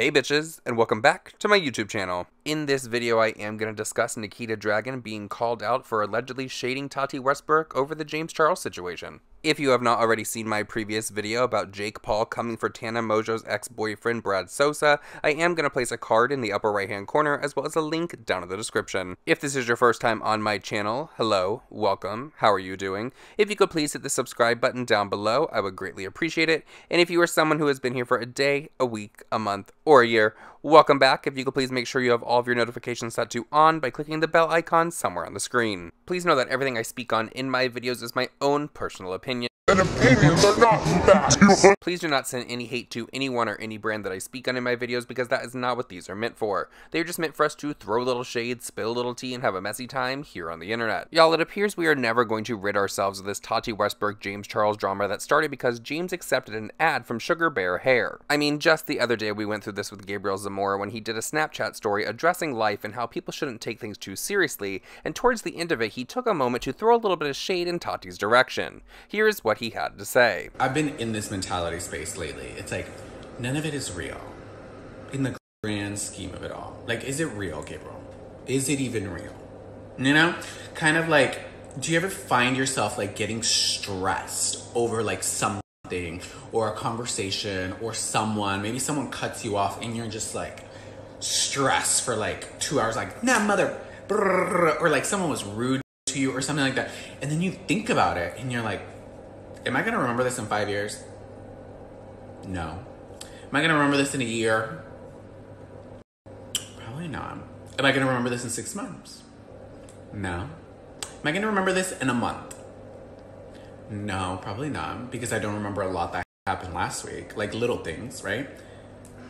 Hey bitches, and welcome back to my YouTube channel. In this video, I am going to discuss Nikita Dragun being called out for allegedly shading Tati Westbrook over the James Charles situation. If you have not already seen my previous video about Jake Paul coming for Tana Mongeau's ex-boyfriend Brad Sousa, I am going to place a card in the upper right hand corner as well as a link down in the description. If this is your first time on my channel, hello, welcome, how are you doing? If you could please hit the subscribe button down below, I would greatly appreciate it. And if you are someone who has been here for a day, a week, a month, or a year, welcome back. If you could please make sure you have all of your notifications set to on by clicking the bell icon somewhere on the screen. Please know that everything I speak on in my videos is my own personal opinion and opinions are not facts. Please do not send any hate to anyone or any brand that I speak on in my videos because that is not what these are meant for. They are just meant for us to throw a little shade, spill a little tea, and have a messy time here on the internet. Y'all, it appears we are never going to rid ourselves of this Tati Westbrook James Charles drama that started because James accepted an ad from Sugar Bear Hair. I mean, just the other day we went through this with Gabriel Zamora when he did a Snapchat story addressing life and how people shouldn't take things too seriously, and towards the end of it he took a moment to throw a little bit of shade in Tati's direction. Here is what he had to say. I've been in this mentality space lately. It's like none of it is real in the grand scheme of it all. Like, is it real, Gabriel? Is it even real? You know, kind of like, do you ever find yourself like getting stressed over like something or a conversation or someone? Maybe someone cuts you off and you're just like stressed for like two hours, like, nah, mother, or like someone was rude to you or something like that. And then you think about it and you're like, Am I gonna remember this in five years? No. Am I gonna remember this in a year? Probably not. Am I gonna remember this in six months? No. Am I gonna remember this in a month? No, probably not, because I don't remember a lot that happened last week, like little things, right?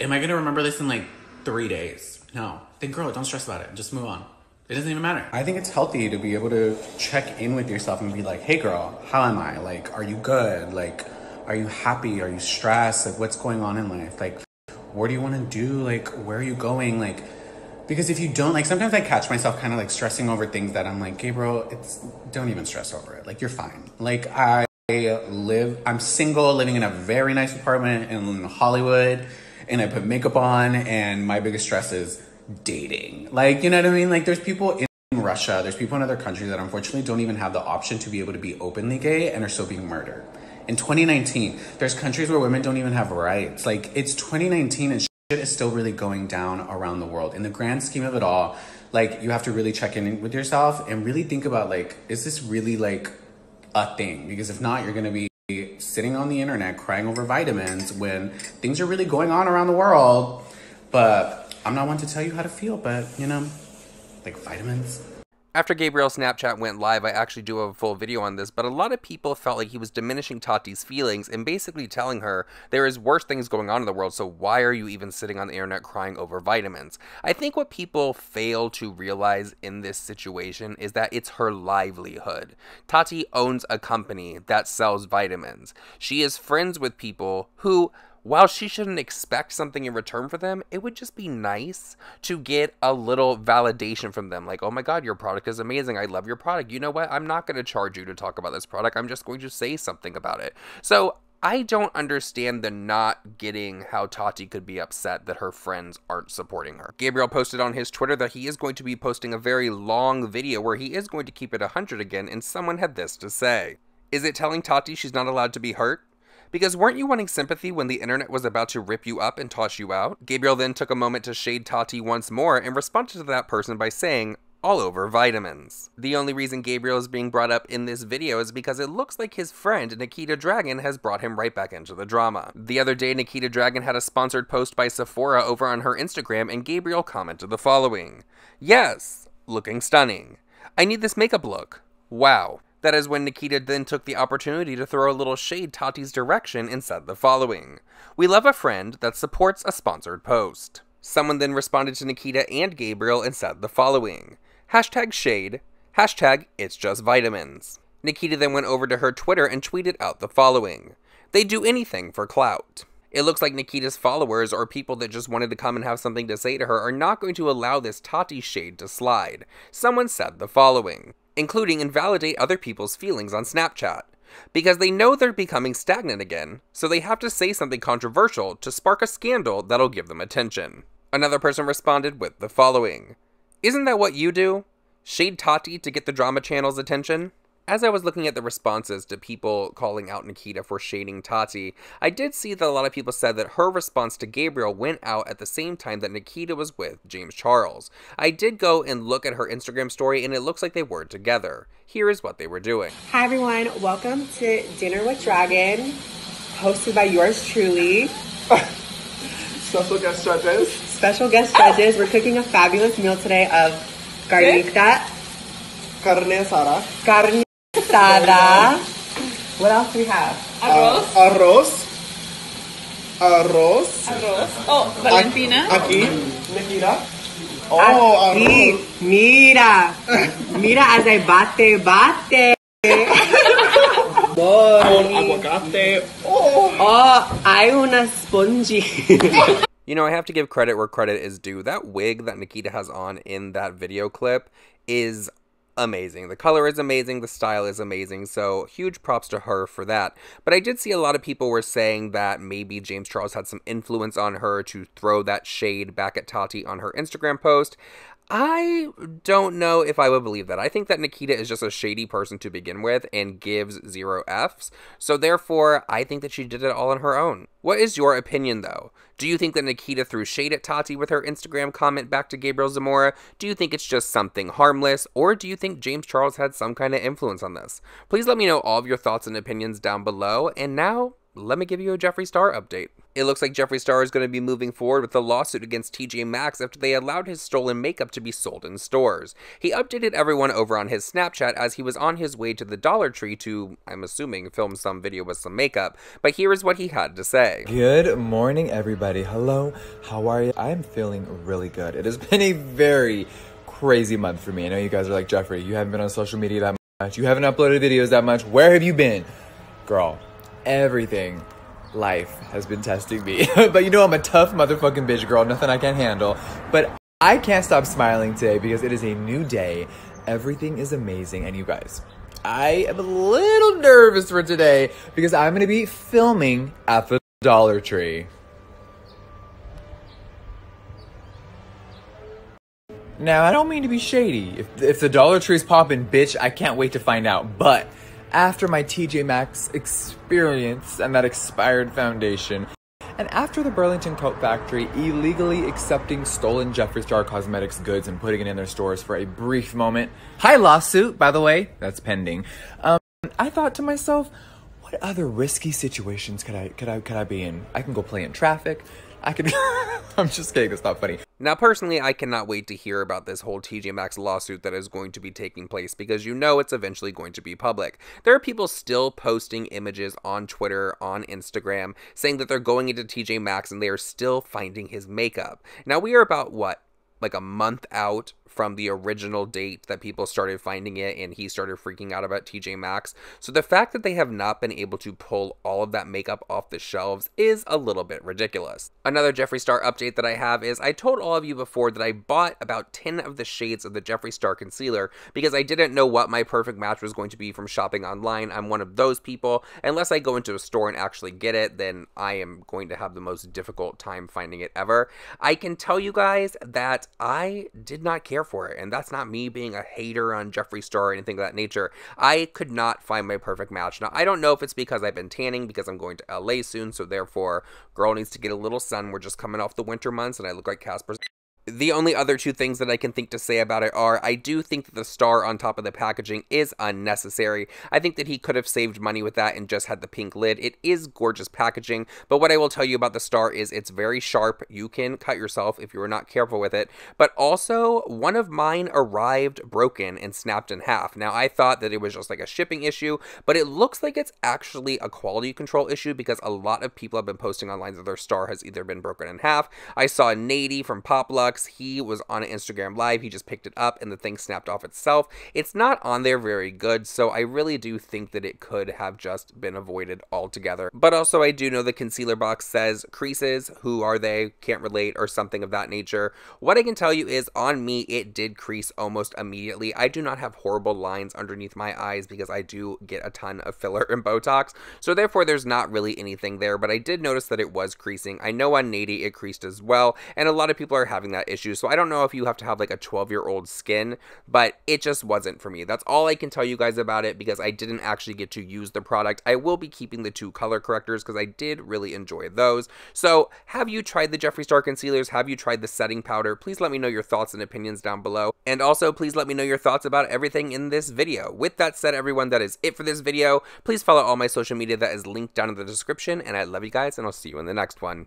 Am I gonna remember this in like three days? No. Then girl, don't stress about it. Just move on. It doesn't even matter. I think it's healthy to be able to check in with yourself and be like, hey girl, how am I? Like, are you good? Like, are you happy? Are you stressed? Like, what's going on in life? Like, what do you want to do? Like, where are you going? Like, because if you don't, like, sometimes I catch myself kind of like stressing over things that I'm like, Gabriel, it's, don't even stress over it. Like, you're fine. Like, I live, I'm single, living in a very nice apartment in Hollywood, and I put makeup on, and my biggest stress is, dating. Like, you know what I mean? Like, there's people in Russia, there's people in other countries that unfortunately don't even have the option to be able to be openly gay and are still being murdered. In 2019, there's countries where women don't even have rights. Like, it's 2019 and shit is still really going down around the world. In the grand scheme of it all, like, you have to really check in with yourself and really think about, like, is this really, like, a thing? Because if not, you're gonna be sitting on the internet crying over vitamins when things are really going on around the world. But I'm not one to tell you how to feel, but you know, like vitamins. After Gabriel's Snapchat went live, I actually do have a full video on this, but a lot of people felt like he was diminishing Tati's feelings and basically telling her there is worse things going on in the world, so why are you even sitting on the internet crying over vitamins? I think what people fail to realize in this situation is that it's her livelihood. Tati owns a company that sells vitamins. She is friends with people who while she shouldn't expect something in return for them, it would just be nice to get a little validation from them. Like, oh my God, your product is amazing. I love your product. You know what? I'm not going to charge you to talk about this product. I'm just going to say something about it. So I don't understand the not getting how Tati could be upset that her friends aren't supporting her. Gabriel posted on his Twitter that he is going to be posting a very long video where he is going to keep it 100 again, and someone had this to say. Is it telling Tati she's not allowed to be hurt? Because weren't you wanting sympathy when the internet was about to rip you up and toss you out? Gabriel then took a moment to shade Tati once more and responded to that person by saying, all over vitamins. The only reason Gabriel is being brought up in this video is because it looks like his friend Nikita Dragun has brought him right back into the drama. The other day, Nikita Dragun had a sponsored post by Sephora over on her Instagram, and Gabriel commented the following Yes, looking stunning. I need this makeup look. Wow. That is when Nikita then took the opportunity to throw a little shade Tati's direction and said the following We love a friend that supports a sponsored post. Someone then responded to Nikita and Gabriel and said the following Hashtag shade, hashtag it's just vitamins. Nikita then went over to her Twitter and tweeted out the following They do anything for clout. It looks like Nikita's followers or people that just wanted to come and have something to say to her are not going to allow this Tati shade to slide. Someone said the following including invalidate other people's feelings on Snapchat. because they know they're becoming stagnant again, so they have to say something controversial to spark a scandal that'll give them attention. Another person responded with the following Isn't that what you do? Shade Tati to get the drama channel's attention? As I was looking at the responses to people calling out Nikita for shading Tati, I did see that a lot of people said that her response to Gabriel went out at the same time that Nikita was with James Charles. I did go and look at her Instagram story and it looks like they were together. Here is what they were doing. Hi everyone, welcome to Dinner with Dragun, hosted by yours truly. Special guest judges. Special guest judges, we're cooking a fabulous meal today of garnita, Carne asada. carne asada. What else do we have? Uh, arroz. Arroz. Arroz. Oh, Valentina. Aquí. Nikita. Oh, Aquí, arroz. mira, mira as I bate, bate. Con aguacate. Oh. Oh, hay una spongy. You know, I have to give credit where credit is due. That wig that Nikita has on in that video clip is amazing. The color is amazing, the style is amazing, so huge props to her for that. But I did see a lot of people were saying that maybe James Charles had some influence on her to throw that shade back at Tati on her Instagram post. I don't know if I would believe that. I think that Nikita is just a shady person to begin with and gives zero Fs. So therefore, I think that she did it all on her own. What is your opinion though? Do you think that Nikita threw shade at Tati with her Instagram comment back to Gabriel Zamora? Do you think it's just something harmless? Or do you think James Charles had some kind of influence on this? Please let me know all of your thoughts and opinions down below. And now, let me give you a Jeffree Star update. It looks like Jeffree Star is going to be moving forward with a lawsuit against TJ Maxx after they allowed his stolen makeup to be sold in stores. He updated everyone over on his Snapchat as he was on his way to the Dollar Tree to, I'm assuming, film some video with some makeup. But here is what he had to say. Good morning, everybody. Hello, how are you? I'm feeling really good. It has been a very crazy month for me. I know you guys are like, Jeffree, you haven't been on social media that much. You haven't uploaded videos that much. Where have you been? Girl, everything. Life has been testing me. but you know, I'm a tough motherfucking bitch, girl. Nothing I can't handle. But I can't stop smiling today because it is a new day. Everything is amazing. And you guys, I am a little nervous for today because I'm going to be filming at the Dollar Tree. Now, I don't mean to be shady. If, if the Dollar Tree's popping, bitch, I can't wait to find out. But after my TJ Maxx experience and that expired foundation, and after the Burlington Coat Factory illegally accepting stolen Jeffree Star Cosmetics goods and putting it in their stores for a brief moment, hi lawsuit, by the way, that's pending. Um, I thought to myself, what other risky situations could I could I could I be in? I can go play in traffic. I could. I'm just kidding. It's not funny. Now, personally, I cannot wait to hear about this whole TJ Maxx lawsuit that is going to be taking place because you know it's eventually going to be public. There are people still posting images on Twitter, on Instagram, saying that they're going into TJ Maxx and they are still finding his makeup. Now, we are about what? Like a month out from the original date that people started finding it and he started freaking out about TJ Maxx. So the fact that they have not been able to pull all of that makeup off the shelves is a little bit ridiculous. Another Jeffree Star update that I have is I told all of you before that I bought about 10 of the shades of the Jeffree Star concealer because I didn't know what my perfect match was going to be from shopping online. I'm one of those people. Unless I go into a store and actually get it, then I am going to have the most difficult time finding it ever. I can tell you guys that I did not care for it. And that's not me being a hater on Jeffree Star or anything of that nature. I could not find my perfect match. Now, I don't know if it's because I've been tanning because I'm going to LA soon. So therefore, girl needs to get a little sun. We're just coming off the winter months and I look like Casper's the only other two things that I can think to say about it are I do think that the star on top of the packaging is unnecessary. I think that he could have saved money with that and just had the pink lid. It is gorgeous packaging, but what I will tell you about the star is it's very sharp. You can cut yourself if you are not careful with it, but also one of mine arrived broken and snapped in half. Now, I thought that it was just like a shipping issue, but it looks like it's actually a quality control issue because a lot of people have been posting online that their star has either been broken in half. I saw Nady from Poplux He was on Instagram live, he just picked it up and the thing snapped off itself. It's not on there very good, so I really do think that it could have just been avoided altogether. But also, I do know the concealer box says creases, who are they, can't relate, or something of that nature. What I can tell you is on me, it did crease almost immediately. I do not have horrible lines underneath my eyes because I do get a ton of filler and Botox, so therefore there's not really anything there, but I did notice that it was creasing. I know on Nady it creased as well, and a lot of people are having that issue, so I don't know if you have to have like a 12 year old skin, but it just wasn't for me. That's all I can tell you guys about it because I didn't actually get to use the product. I will be keeping the two color correctors because I did really enjoy those. So have you tried the Jeffree Star concealers? Have you tried the setting powder? Please let me know your thoughts and opinions down below. And also please let me know your thoughts about everything in this video. With that said, everyone, that is it for this video. Please follow all my social media that is linked down in the description. And I love you guys and I'll see you in the next one.